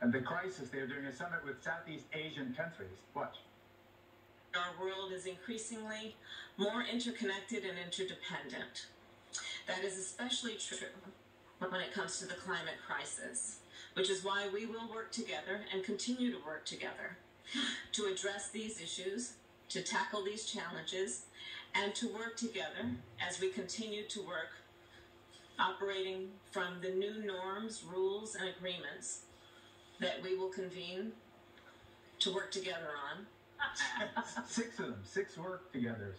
And the crisis, they're doing a summit with Southeast Asian countries. Watch. Our world is increasingly more interconnected and interdependent. That is especially true when it comes to the climate crisis, which is why we will work together and continue to work together to address these issues, to tackle these challenges, and to work together as we continue to work operating from the new norms, rules, and agreements that we will convene to work together on. Six of them, six work that.